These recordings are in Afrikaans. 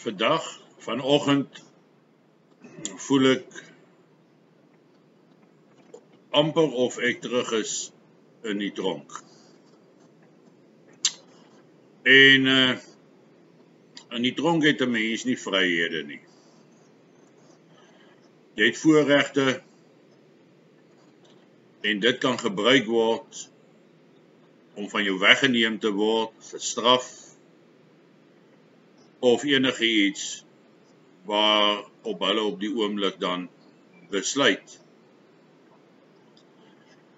vandag vanoggend voel ek amper of ek terug is in die tronk. En uh in die tronk het 'n mens nie vryhede nie. Jy het voorregte en dit kan gebruik word om van jou weggeneem te word vir straf of enige iets waar op hulle op die oomblik dan besluit.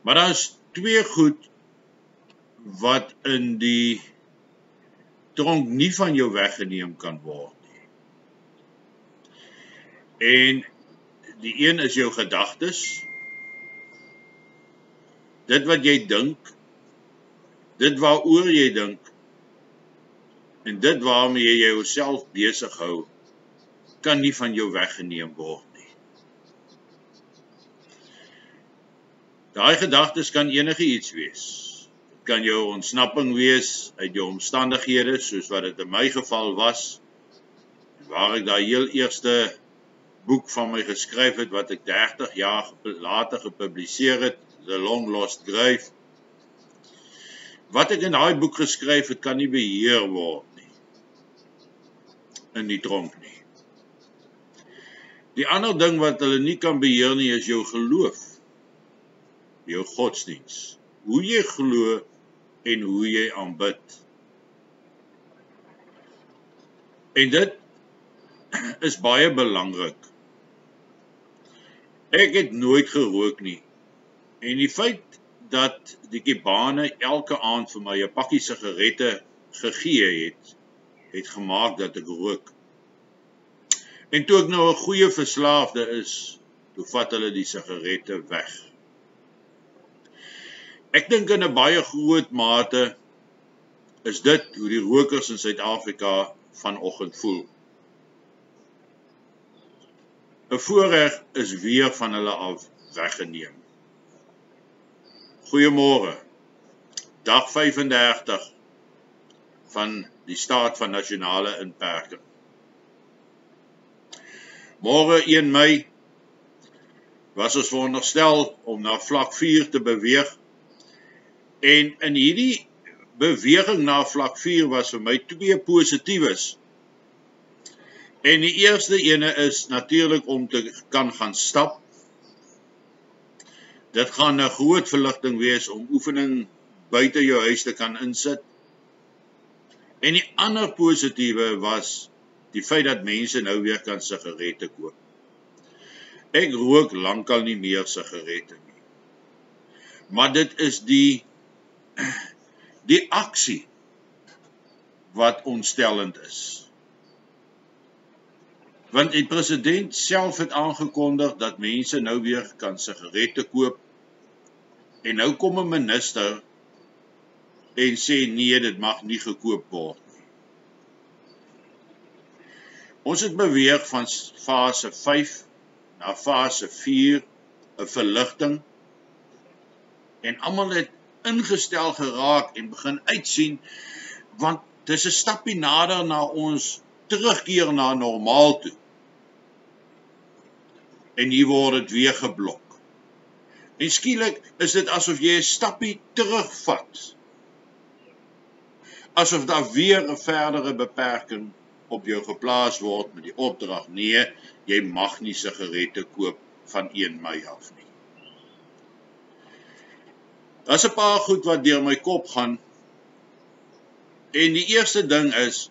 Maar daar is twee goed wat in die tronk nie van jou weggeneem kan word nie. En die een is jou gedagtes. Dit wat jy dink, dit waaroor jy dink En dit waarmee jy jouself besig hou, kan nie van jou weggeneem word nie. Daai gedagtes kan enige iets wees. Dit kan jou ontsnapping wees uit jou omstandighede soos wat dit in my geval was. Waar ek daai heel eerste boek van my geskryf het wat ek 30 jaar later gepubliseer het, The Long Lost Grave. Wat ek in daai boek geskryf het, kan nie beheer word in die tronk nie. Die ander ding wat hulle nie kan beheer nie is jou geloof. Jou godsdiens. Hoe jy glo en hoe jy aanbid. En dit is baie belangrik. Ek het nooit gerook nie. En die feit dat die kibane elke aand vir my 'n pakkie sigarette gegee het, het gemaak dat ek rook. En toe ek nou 'n goeie verslaafde is, toe vat hulle die sigarette weg. Ek dink in 'n baie groot mate is dit hoe die rokers in Suid-Afrika vanoggend voel. 'n Voorreg is weer van hulle af weggeneem. Goeiemôre. Dag 35 van die staat van nasionale inperking. Môre 1 Mei was ons veronderstel om na vlak 4 te beweeg en in hierdie beweging na vlak 4 was vir my twee positiefes. En die eerste ene is natuurlik om te kan gaan stap. Dit gaan 'n groot verligting wees om oefening buite jou huis te kan insit. En die ander positiewe was die feit dat mense nou weer kan sigarette koop. Ek rook lankal nie meer sigarette nie. Maar dit is die die aksie wat ontstellend is. Want die president self het aangekondig dat mense nou weer kan sigarette koop. En nou kom 'n minister en sê nee, dit mag nie gekoop word nie. Ons het beweeg van fase 5 na fase 4, 'n verligting. En almal het ingestel geraak en begin uitsien want dis 'n stappie nader na ons terugkeer na normaal toe. En hier word dit weer geblok. En skielik is dit asof jy 'n stappie terugvat asof daar weer 'n verdere beperking op jou geplaas word met die opdrag nee, jy mag nie sigarette koop van 1 Mei af nie. Daar's 'n paar goed wat deur my kop gaan. En die eerste ding is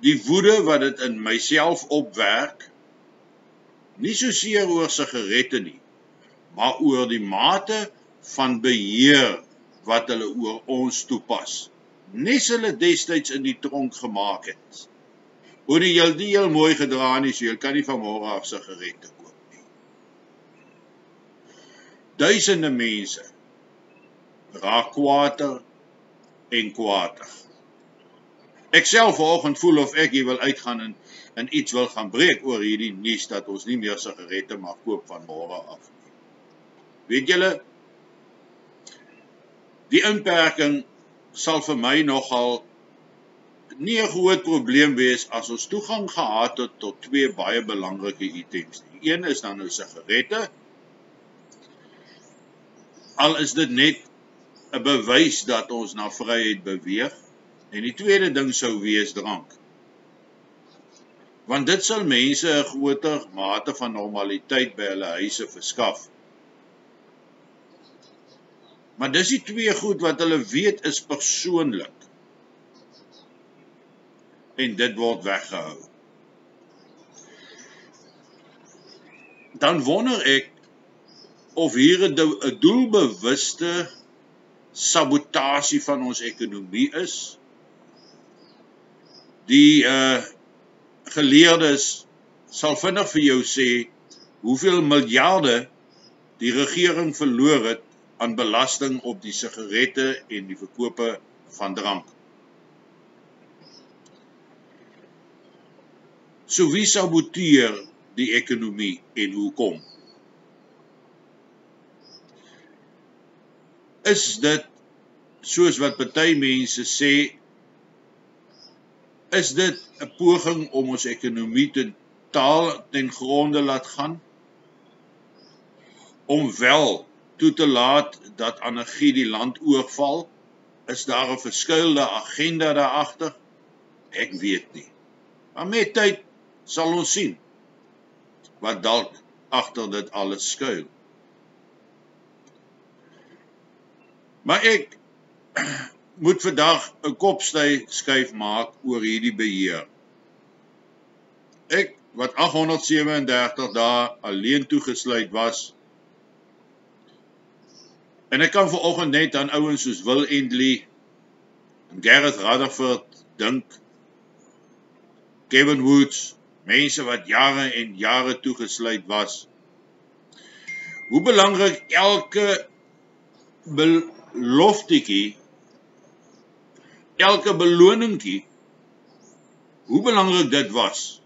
die woede wat dit in myself opwerk nie so seer oor sigarette nie, maar oor die mate van beheer wat hulle oor ons toepas nes hulle destyds in die tronk gemaak het. Die heel die heel mooi gedra nie, so jy kan nie van môre af sigarette koop nie. Duisende mense raak kwaader en kwaader. Ek self vanoggend voel of ek hier wil uitgaan en en iets wil gaan breek oor hierdie nuus dat ons nie meer sigarette mag koop van môre af nie. Weet julle die inperking sal vir my nogal nie 'n groot probleem wees as ons toegang gehad het tot twee baie belangrike items. Die een is dan nou sigarette. Al is dit net 'n bewys dat ons na vryheid beweeg. En die tweede ding sou wees drank. Want dit sal mense 'n groter mate van normaliteit by hulle huise verskaf. Maar dis die twee goed wat hulle weet is persoonlik en dit word weggehou. Dan wonder ek of hier 'n doelbewuste sabotasie van ons ekonomie is. Die uh geleerdes sal vinnig vir jou sê hoeveel miljarde die regering verloor het aan belasting op die sigarette en die verkope van drank. So wie saboteer die ekonomie en hoekom? Is dit soos wat party mense sê is dit 'n poging om ons ekonomie te taal ten gronde laat gaan om wel toe te laat dat energie die land oorval is daar 'n verskuilde agenda daar agter ek weet nie maar met tyd sal ons sien wat dalk agter dit alles skuil. Maar ek moet vandag 'n kopsty skuif maak oor hierdie beheer. Ek wat 837 dae alleen toegesluit was en ek kan vanoggend net aan ouens soos Will Endley en Gareth Rutherford dink Kevin Woods mense wat jare en jare toegesluit was. Hoe belangrik elke beloftetjie elke beloningkie hoe belangrik dit was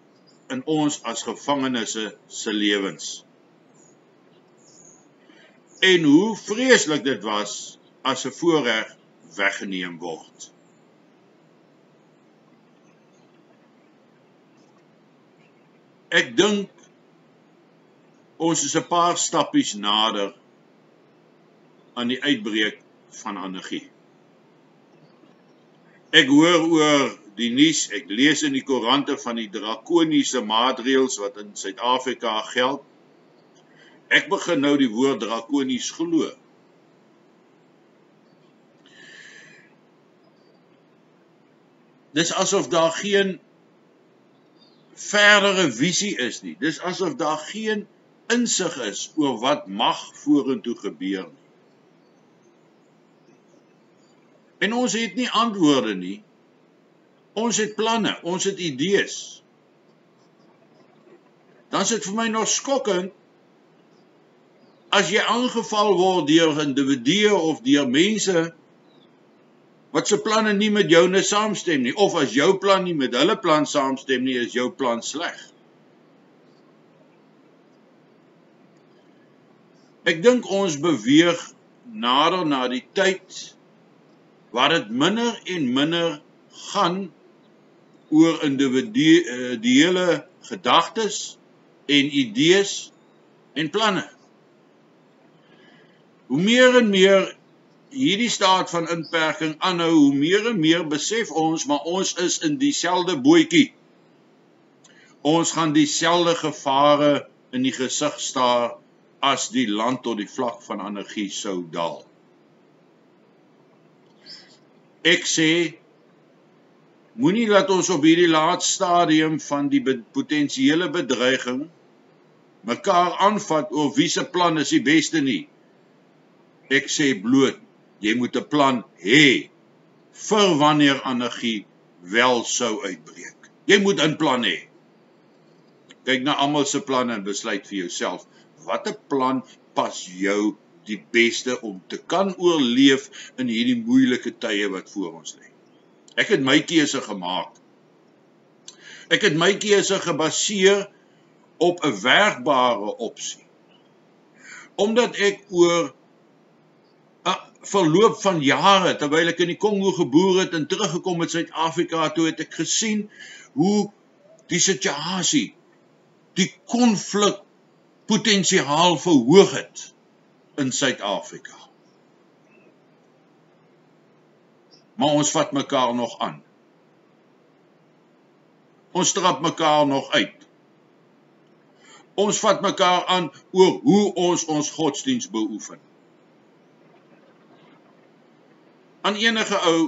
in ons as gevangenes se lewens. En hoe vreeslik dit was as 'n voorreg weggeneem word. Ek dink ons is 'n paar stappies nader aan die uitbreek van energie. Ek hoor oor die nuus, ek lees in die koerante van die drakoniese maatreëls wat in Suid-Afrika geld. Ek begin nou die woord drakonies glo. Dis asof daar geen verdere visie is nie. Dis asof daar geen insig is oor wat mag vorentoe gebeur nie. En ons het nie antwoorde nie. Ons het planne, ons het idees. Dan is dit vir my nog skokkend as jy aangeval word deur individue of deur mense wat se planne nie met joune saamstem nie of as jou plan nie met hulle plan saamstem nie is jou plan sleg. Ek dink ons beweeg nader na die tyd waar dit minder en minder gaan oor individuele gedagtes en idees en planne. Hoe meer en meer hierdie staat van inperking aanhou, hoe meer en meer besef ons maar ons is in dieselfde bootjie. Ons gaan dieselfde gevare in die gesig staar as die land tot die vlak van energie sou daal. Ek sê moenie laat ons op hierdie laat stadium van die potensiële bedreiging mekaar aanvat oor wie se plan is die beste nie. Ek sê bloot jy moet 'n plan hê vir wanneer energie wel sou uitbreek. Jy moet 'n plan hê. Kyk na almal se planne en besluit vir jouself watter plan pas jou die beste om te kan oorleef in hierdie moeilike tye wat voor ons lê. Ek het my keuse gemaak. Ek het my keuse gebaseer op 'n werkbare opsie. Omdat ek oor verloop van jare terwyl ek in die Kongo geboor het en teruggekom het Suid-Afrika toe het ek gesien hoe die situasie die konflik potensiaal verhoog het in Suid-Afrika. Maar ons vat mekaar nog aan. Ons trap mekaar nog uit. Ons vat mekaar aan oor hoe ons ons godsdiens beoefen. Aan enige ou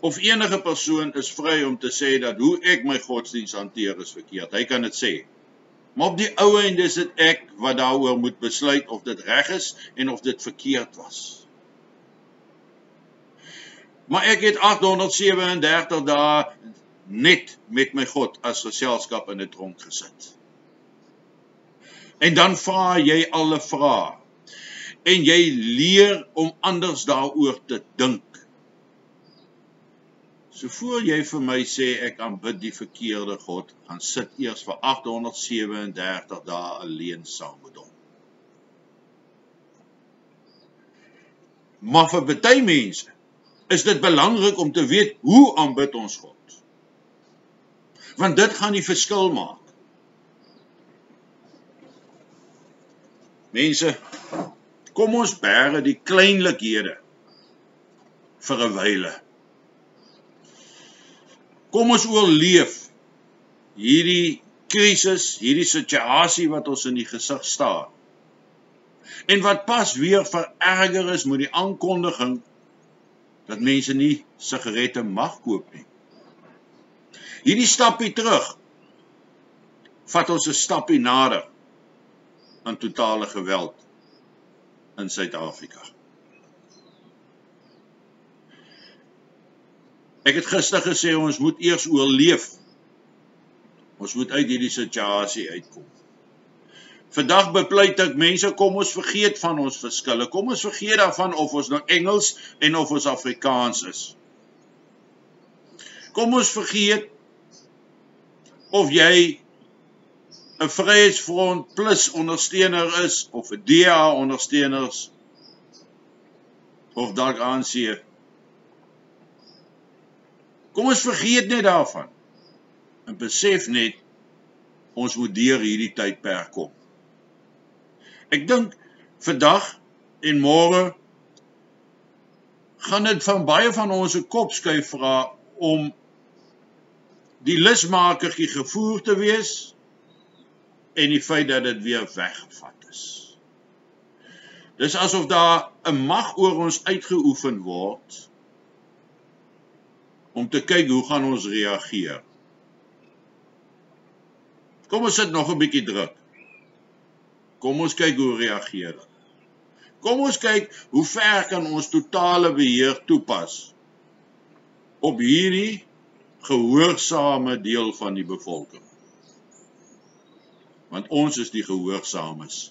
of enige persoon is vry om te sê dat hoe ek my godsdiens hanteer is verkeerd. Hy kan dit sê. Maar op die ou einde is dit ek wat daaroor moet besluit of dit reg is en of dit verkeerd was. Maar ek het 837 dae net met my God as geselskap in 'n tronk gesit. En dan vra jy alle vrae. En jy leer om anders daaroor te dink. So voor jy vir my sê ek aanbid die verkeerde God, gaan sit eers vir 837 dae alleen saam met hom. Maar vir baie mense is dit belangrik om te weet hoe aanbid ons God want dit gaan die verskil maak. Mense, kom ons bære die kleinlikhede vir 'n wyle. Kom ons oorleef hierdie krisis, hierdie situasie wat ons in die gesig staar. En wat pas weer vererger is met die aankondiging dat mense nie sigarette mag koop nie. Hierdie stappie terug vat ons 'n stappie nader aan totale geweld in Suid-Afrika. Ek het gister gesê ons moet eers oorleef. Ons moet uit hierdie situasie uitkom. Vandag bepleit ek mense kom ons vergeet van ons verskille. Kom ons vergeet daarvan of ons nou Engels en of ons Afrikaans is. Kom ons vergeet of jy 'n Vryheidsfront plus ondersteuner is of 'n DA ondersteuners of dalk ANC. Kom ons vergeet net daarvan. En besef net ons moet deur hierdie tydperk kom. Ek dink vandag en môre gaan dit van baie van ons se kop skuif vra om die lusmakertjie gevoer te wees en die feit dat dit weer weggevat is. Dis asof daar 'n mag oor ons uitgeoefen word om te kyk hoe gaan ons reageer. Kom ons sit nog 'n bietjie druk. Kom ons kyk hoe reageer hulle. Kom ons kyk hoe ver kan ons totale beheer toepas op hierdie gehoorsame deel van die bevolking. Want ons is die gehoorsames.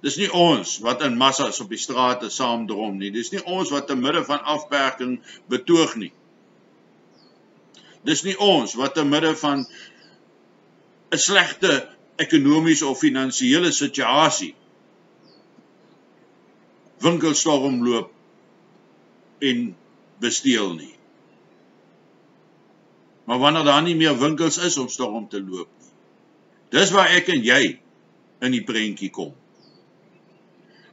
Dis nie ons wat in massas op die strate saamdrom nie. Dis nie ons wat te midde van afperking betoog nie. Dis nie ons wat te midde van 'n slegte ekonomiese of finansiële situasie winkelstorm loop en besteel nie. Maar wanneer daar nie meer winkels is om storm te loop. Dis waar ek en jy in die prentjie kom.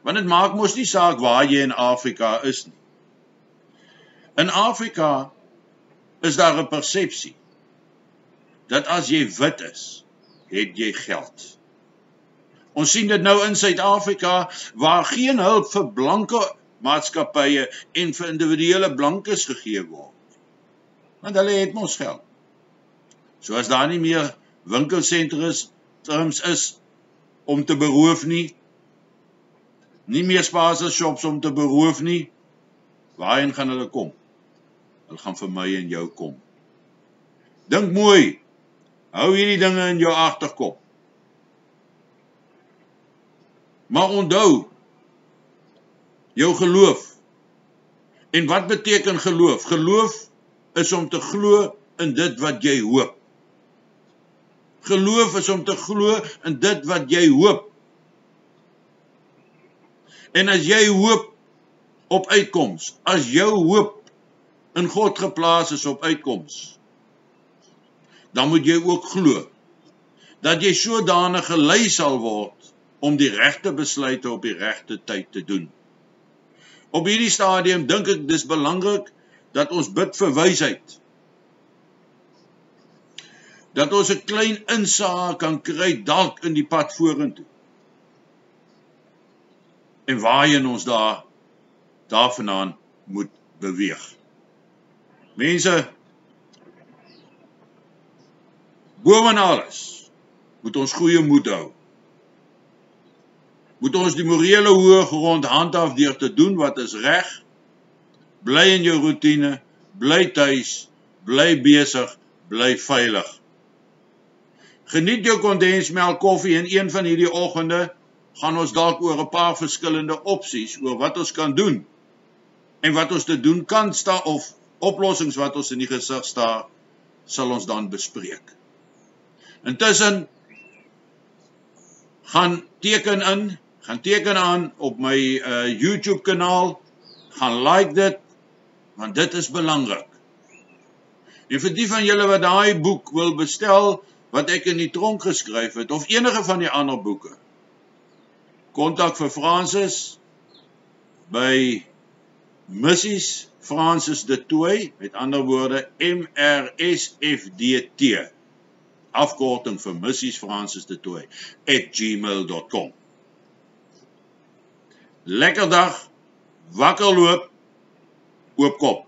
Want dit maak mos nie saak waar jy in Afrika is nie. In Afrika is daar 'n persepsie dat as jy wit is, het jy geld. Ons sien dit nou in Suid-Afrika waar geen hulp vir blanke maatskappye en vir individuele blankes gegee word. Want hulle het mos geld. So as daar nie meer winkelsentrums is om te beroof nie. Nie meer spaarse shops om te beroof nie. Waarheen gaan hulle kom? Hulle gaan vir my en jou kom. Dink mooi. Hou hierdie dinge in jou agterkop. Maar onthou jou geloof. En wat beteken geloof? Geloof is om te glo in dit wat jy hoop. Geloof is om te glo in dit wat jy hoop. En as jy hoop op uitkoms, as jou hoop in God geplaas is op uitkoms, dan moet jy ook glo dat jy sodanig gelei sal word om die regte besluite op die regte tyd te doen. Op hierdie stadium dink ek dis belangrik dat ons bid vir wysheid. Dat ons 'n klein insaag kan kry dalk in die pad vorentoe. En waarheen ons daar daarvandaan moet beweeg. Mense boven alles moet ons goeie moed hou. Moet ons die morele hoë grond handhaaf deur te doen wat is reg. Bly in jou rotine, bly tuis, bly besig, bly veilig. Geniet jou kondensmelk koffie en een van hierdie oggende gaan ons dalk oor 'n paar verskillende opsies oor wat ons kan doen en wat ons te doen kan sta of oplossings wat ons in die gesig staar sal ons dan bespreek. Intussen gaan teken in, gaan teken aan op my uh YouTube kanaal, gaan like dit want dit is belangrik. En vir die van julle wat daai boek wil bestel wat ek in die tronk geskryf het of enige van die ander boeke, kontak vir Francis by Missies Francis de Tooi, met ander woorde MRSFDT. Afkorting vir Missies Francis de Tooi @gmail.com. Lekker dag. Wakker loop. Oop kop.